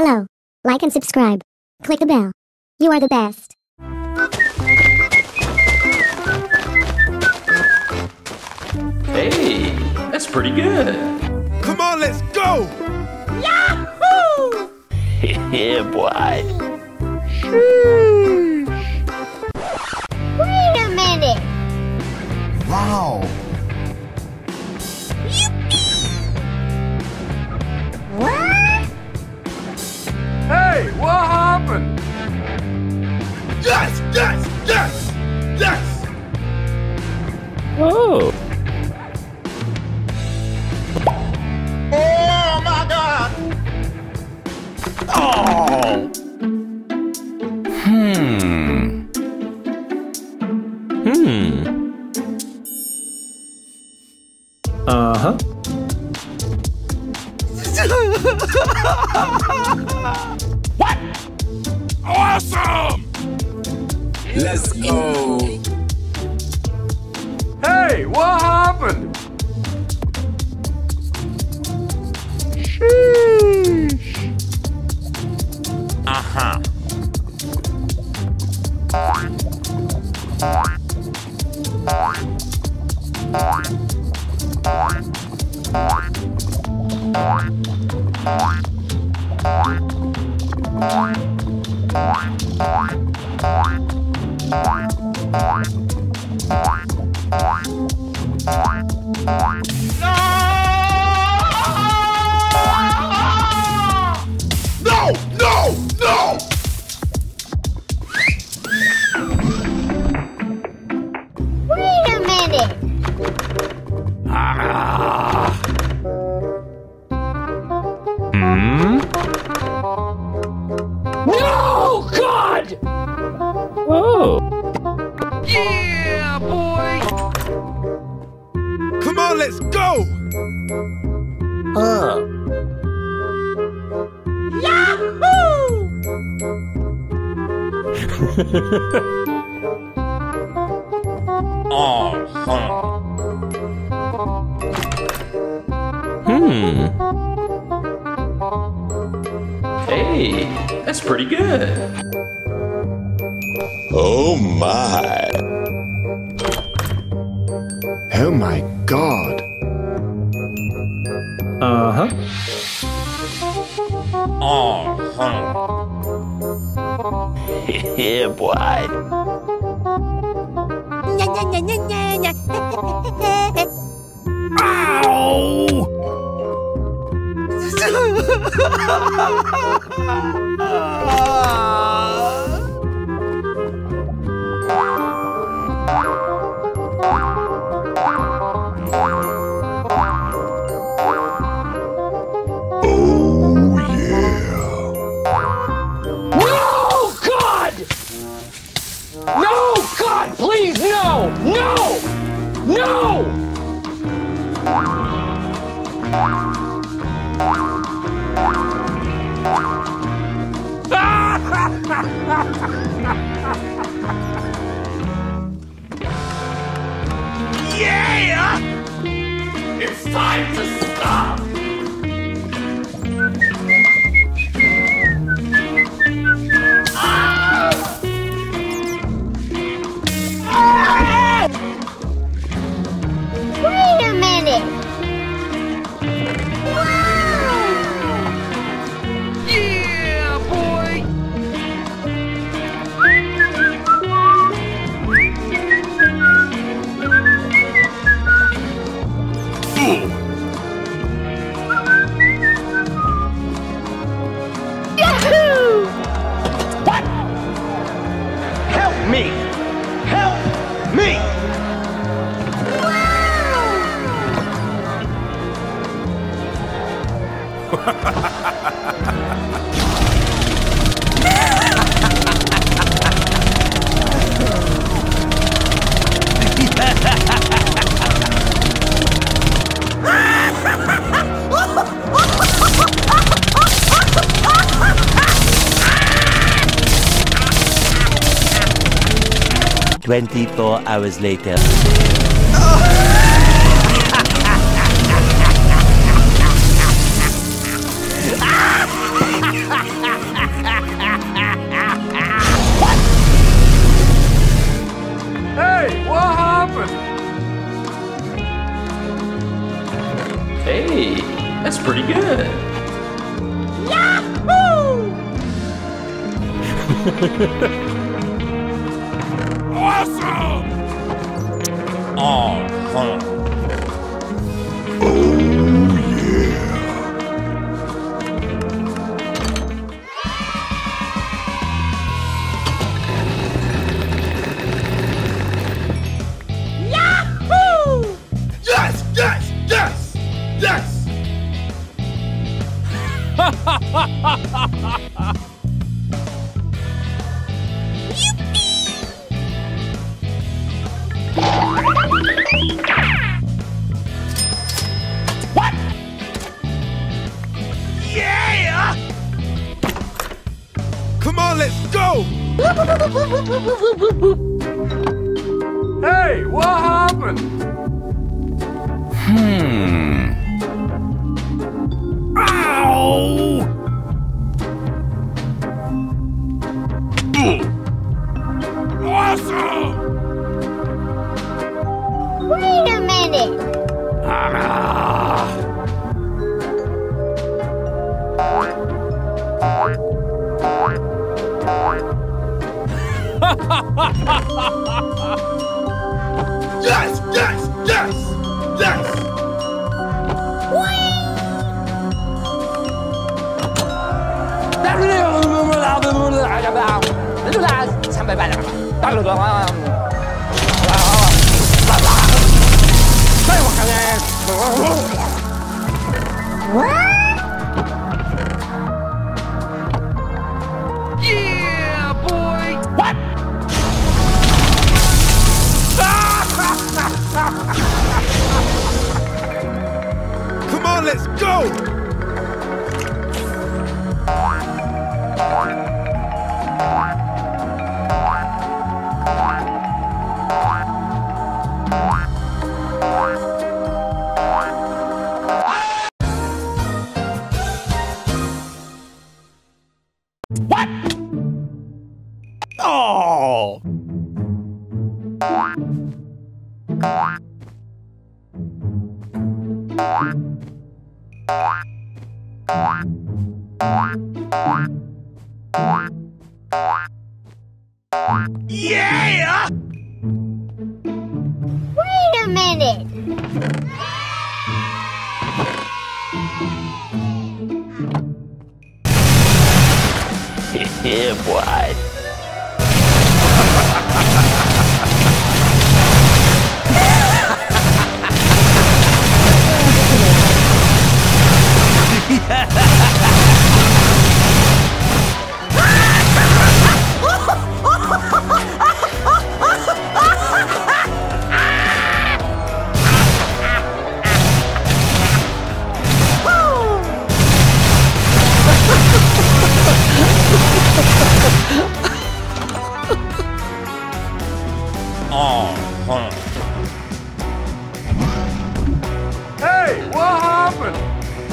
Hello. Like and subscribe. Click the bell. You are the best. Hey, that's pretty good. Come on, let's go! Yahoo! yeah, boy. Wait a minute. Wow! Hey, what happened? Sheesh. Uh-huh. No! Uh-huh. Hmm. Hey, that's pretty good. Oh my. Oh my god! Uh huh. Uh-huh. Yeah, boy. Oh No! 24 hours later. Hey, that's pretty good. Yahoo! Awesome! Oh, huh. Come on, let's go! Hey, what happened? Ow! Yeah, boy! What? Come on, let's go! Oh! Yeah! Wait a minute. Yeah, boy.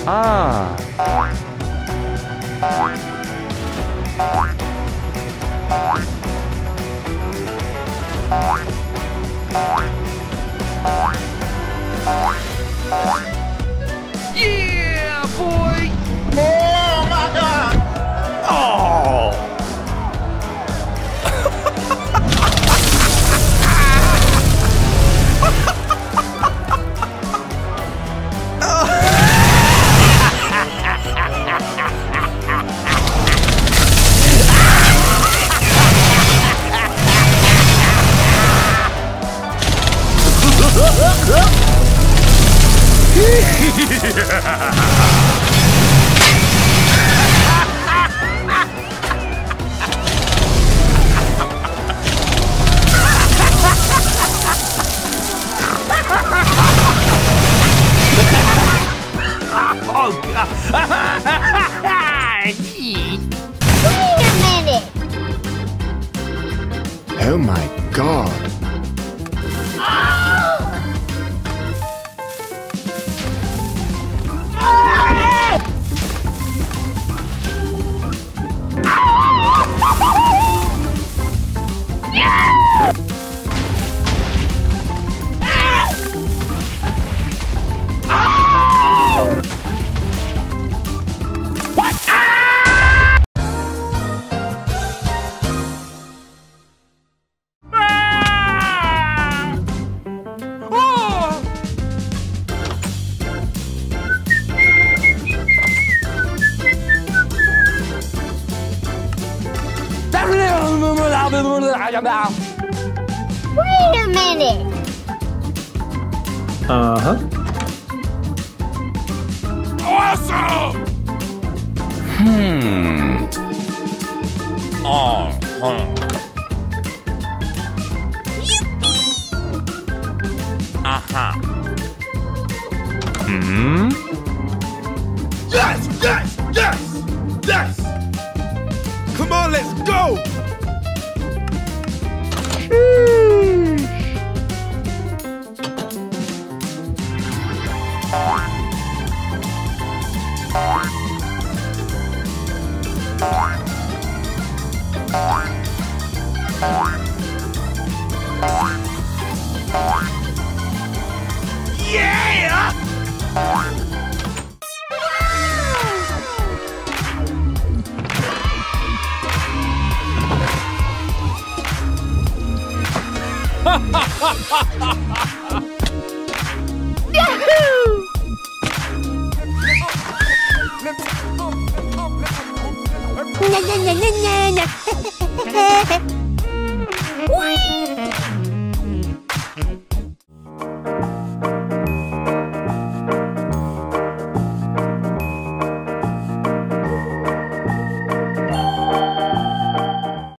Ah. Oh my god. Wait a minute. Uh huh. Awesome! Hmm. Uh-huh. Aha. Hmm? Yes, yes, yes, yes! Come on, let's go! Yeah! Nha nha nha nha nha nha